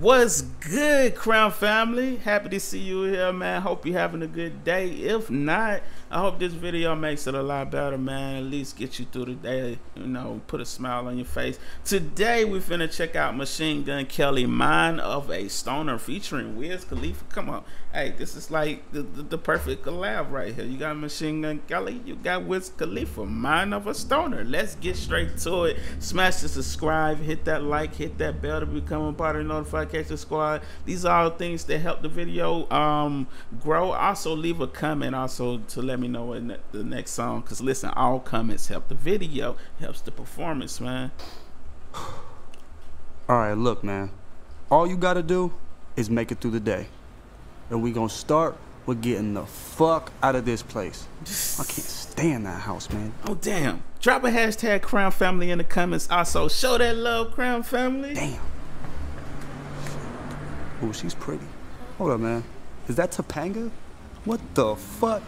What's good, Crown family? Happy to see you here, man. Hope you're having a good day. If not, I hope this video makes it a lot better, man. At least get you through the day, you know, put a smile on your face. Today, we finna check out Machine Gun Kelly, Mind of a Stoner featuring Wiz Khalifa. Come on. Hey, this is like the, the, the perfect collab right here. You got Machine Gun Kelly, you got Wiz Khalifa, Mind of a Stoner. Let's get straight to it. Smash the subscribe, hit that like, hit that bell to become a part of the notification squad. These are all things that help the video um, grow. Also, leave a comment also to let me know what ne the next song. Because listen, all comments help the video, helps the performance, man. All right, look, man. All you gotta do is make it through the day. And we gonna start with getting the fuck out of this place. I can't stand that house, man. Oh, damn. Drop a hashtag Crown Family in the comments. Also, show that love, Crown Family. Damn. Oh, she's pretty. Hold up, man. Is that Topanga? What the fuck?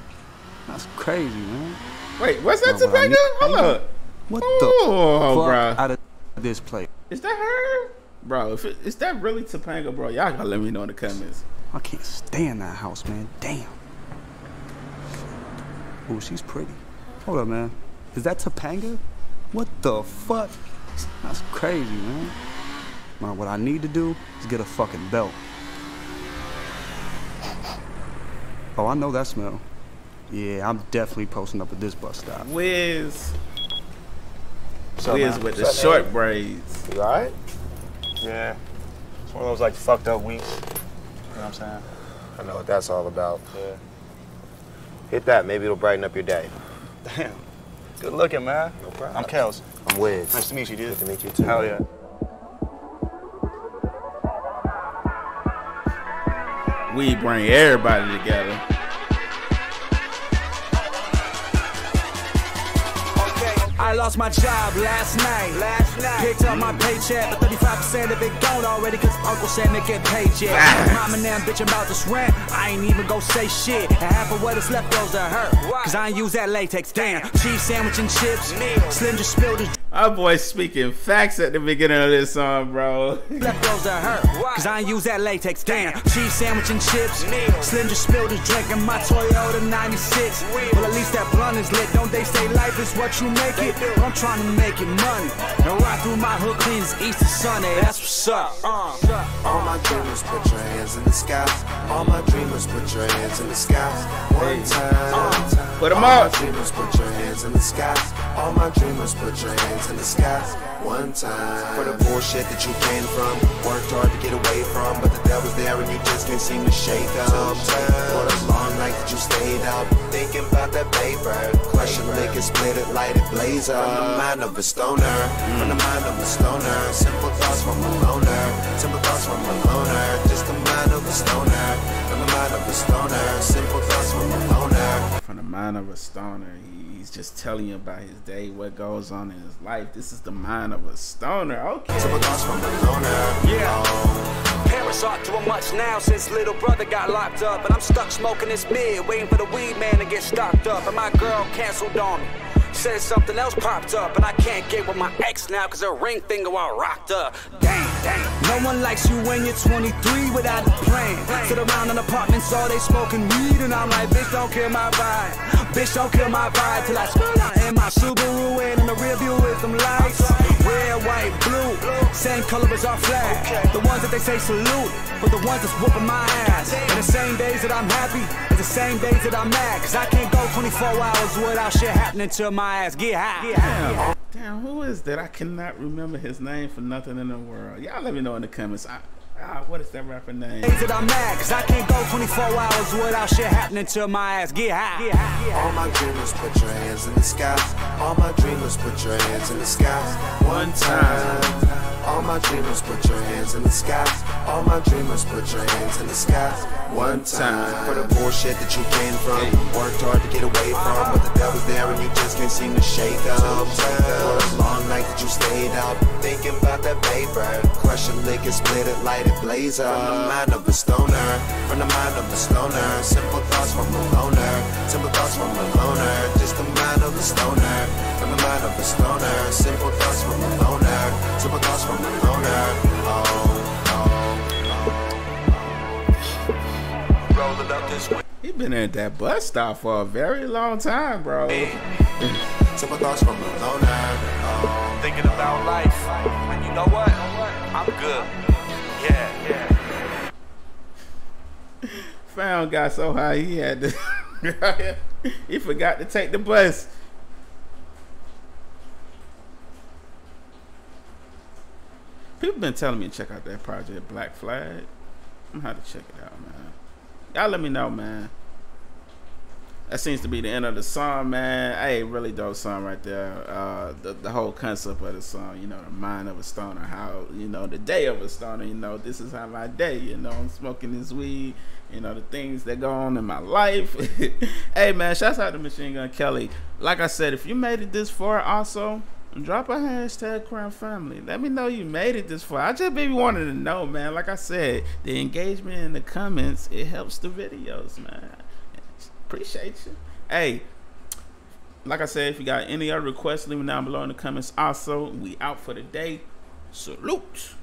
That's crazy, man. Wait, what's that No, Topanga? Hold up. What Oh, the fuck bruh. out of this place? Is that her? Bro, if it, is that really Topanga, bro? Y'all gotta let me know in the comments. I can't stand that house, man. Damn. Oh, she's pretty. Hold up, man. Is that Topanga? What the fuck? That's crazy, man. Man, what I need to do is get a fucking belt. Oh, I know that smell. Yeah, I'm definitely posting up at this bus stop. Wiz. So, Wiz with the short man? braids. You alright? Yeah. It's one of those like fucked up weeks. You know what I'm saying? I know what that's all about. Yeah. Hit that, maybe it'll brighten up your day. Damn. Good looking, man. No problem. I'm Kels. I'm Wiz. Nice to meet you, dude. Good to meet you too. Hell yeah. We bring everybody together. I lost my job last night. Last night. Picked up my paycheck, but 35% of it gone already, cause Uncle Sam didn't get paid yet. Mama now bitching about this rent. I ain't even go say shit. And half of what is left goes to her. Cause I ain't use that latex. Damn. Cheese sandwich and chips. Slim just spilled his Our boy speaking facts at the beginning of this song, bro. left goes to her. Cause I ain't use that latex. Damn. Cheese sandwich and chips. Slim just spilled his drink in my Toyota 96. Well, at least that blunt is lit. Don't they say life is what you make it? I'm trying to make it money. And ride through my hood clean as Easter Sunday. That's what's up. Uh. All my dreamers put your hands in the sky. All my dreamers put your hands in the sky. One time. Put 'em All up. All my dreamers put your hands in the sky. All my dreamers put your hands in the sky. One time. For the bullshit that you came from. Worked hard to get away from. But the devil's there and you just can't seem to shake up. For the long night that you stayed up. Thinking about that paper. Crush it, split it, light it, blaze up. From the mind of a stoner. From the mind of a stoner. Simple thoughts from a loner. Simple thoughts from a loner. Just the mind of a stoner. From the mind of a stoner. From the mind of a stoner, he's just telling you about his day, what goes on in his life. This is the mind of a stoner. Okay. Simple thoughts from a loner. Yeah. Parents aren't doing much now since little brother got locked up. And I'm stuck smoking this mid, waiting for the weed man to get stocked up. And my girl canceled on me. Said something else popped up, and I can't get with my ex now because her ring finger all rocked up. Dang, dang. No one likes you when you're 23 without a plan. Sit around in apartments all day smoking weed, and I'm like, bitch, don't kill my vibe. Bitch, don't kill my vibe till I spill out in my Subaru and in the rear view with them lights. Red, white, blue, same color as our flag. The ones that they say salute, but the ones that's whooping my ass. And the same days that I'm happy, is the same days that I'm mad. Cause I can't go 24 hours without shit happening to my ass. Get high. Damn. Damn, who is that? I cannot remember his name for nothing in the world. Y'all let me know in the comments. I, ah, what is that rapper name? Days that I'm mad, cause I can't go 24 hours without shit happening to my ass. Get high. Get high. All my dreamers put your hands in the sky. All my dreamers put your hands in the sky. One time. All my dreamers put your hands in the sky. All my dreamers put your hands in the sky. One time. For the bullshit that you came from. Worked hard to get away from. But the devil's there and you just can't seem to shake up. For the long night that you stayed up. Thinking about that paper. Crush it, lick it, split it, light it, blaze up. From the mind of a stoner. From the mind of a stoner. Simple thoughts from a loner. Simple thoughts from a loner. Just the mind of a stoner. From the mind of a stoner. Simple been at that bus stop for a very long time, bro. Simple thoughts from the loner. Um, Thinking about life. And you know what? I'm good. Yeah, yeah. Found got so high he had to. he forgot to take the bus. People been telling me to check out that project Black Flag. I'm gonna have to check it out, man. Y'all let me know, man. That seems to be the end of the song, man. Hey, really dope song right there. Uh, the the whole concept of the song, you know, the mind of a stoner, how you know the day of a stoner. You know, this is how my day. You know, I'm smoking this weed. You know, the things that go on in my life. hey, man, shouts out to Machine Gun Kelly. Like I said, if you made it this far, also drop a hashtag Crown Family. Let me know you made it this far. I just maybe wanted to know, man. Like I said, the engagement in the comments it helps the videos, man. Appreciate you. Hey, like I said, if you got any other requests, leave them down below in the comments. Also, we out for the day. Salute.